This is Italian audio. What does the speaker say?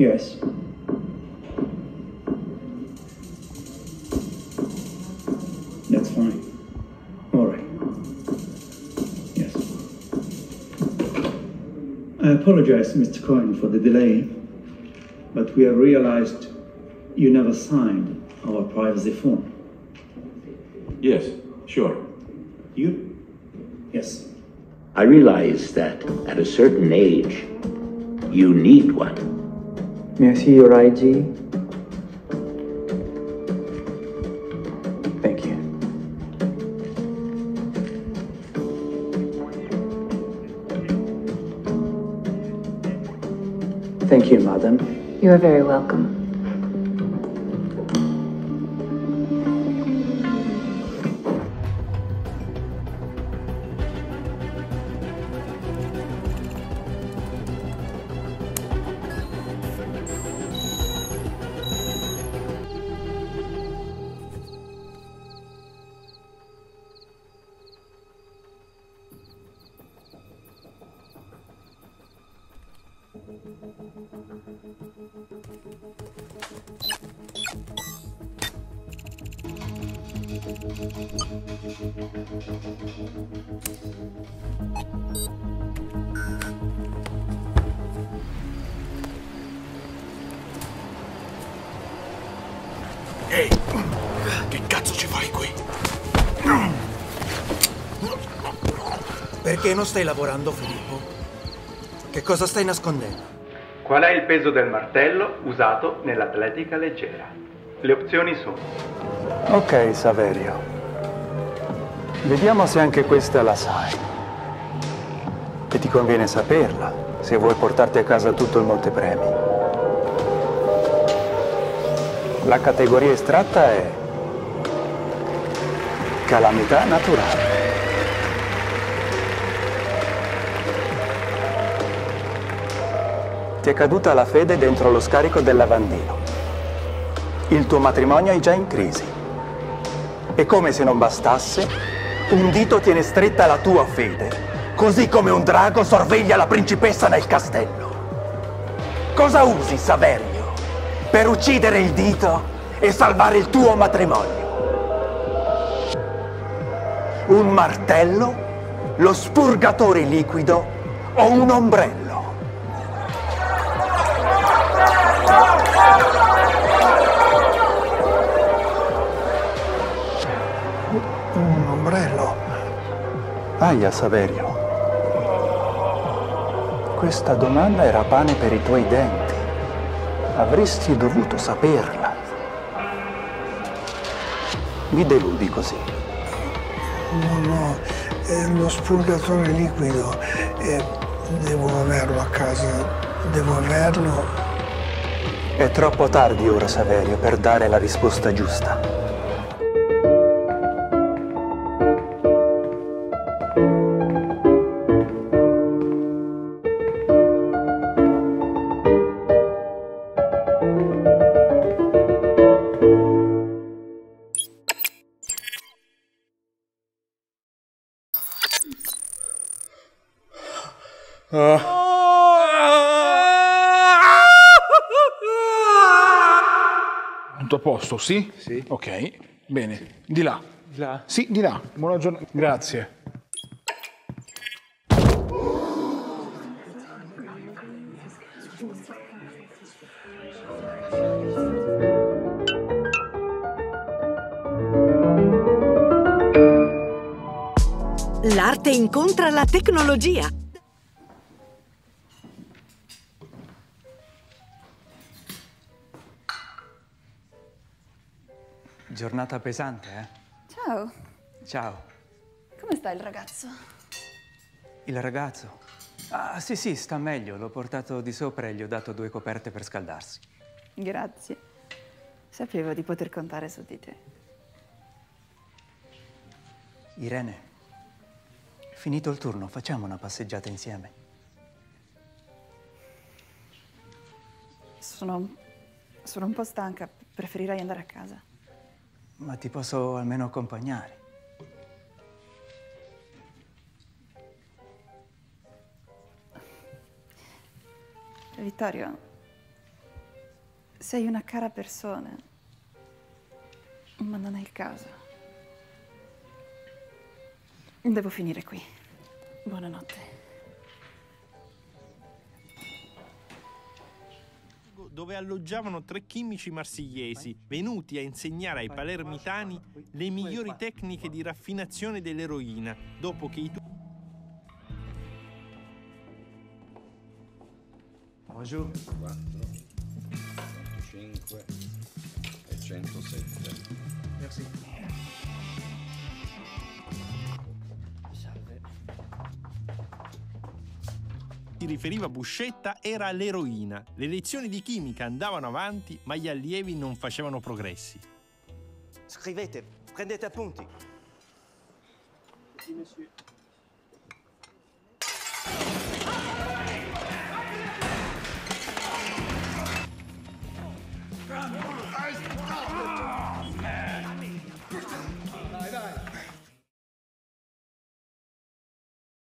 Yes. That's fine. All right. Yes. I apologize, Mr. Cohen, for the delay, but we have realized you never signed our privacy form. Yes, sure. You? Yes. I realize that at a certain age, you need one. May I see your IG? Thank you. Thank you, madam. You are very welcome. Ehi, che cazzo ci fai qui? Perché non stai lavorando, Filippo? Che cosa stai nascondendo? Qual è il peso del martello usato nell'atletica leggera? Le opzioni sono Ok, Saverio. Vediamo se anche questa la sai. E ti conviene saperla, se vuoi portarti a casa tutto il montepremi. La categoria estratta è calamità naturale. Ti è caduta la fede dentro lo scarico del lavandino. Il tuo matrimonio è già in crisi. E come se non bastasse, un dito tiene stretta la tua fede, così come un drago sorveglia la principessa nel castello. Cosa usi, Saverio, per uccidere il dito e salvare il tuo matrimonio? Un martello, lo spurgatore liquido o un ombrello? Aia, Saverio. Questa domanda era pane per i tuoi denti. Avresti dovuto saperla. Mi deludi così. No, no, è lo spurgatore liquido. e devo averlo a casa. Devo averlo. È troppo tardi ora, Saverio, per dare la risposta giusta. Tutto a posto, sì? Sì. Ok, bene. Di là. Di là? Sì, di là. Buona giornata. Grazie. L'arte incontra la tecnologia. Giornata pesante, eh? Ciao, Ciao. come sta il ragazzo? Il ragazzo? Ah, sì, sì, sta meglio. L'ho portato di sopra e gli ho dato due coperte per scaldarsi. Grazie. Sapevo di poter contare su di te. Irene, finito il turno, facciamo una passeggiata insieme. Sono, sono un po' stanca, preferirei andare a casa. Ma ti posso almeno accompagnare. Vittorio, Sei una cara persona, ma non è il caso. Devo finire qui. Buonanotte. dove alloggiavano tre chimici marsigliesi venuti a insegnare ai palermitani le migliori tecniche di raffinazione dell'eroina dopo che i Bonjour. 4, 5 e 107. Merci. Si riferiva Buscetta era l'eroina. Le lezioni di chimica andavano avanti, ma gli allievi non facevano progressi. Scrivete, prendete appunti. Sì, monsieur.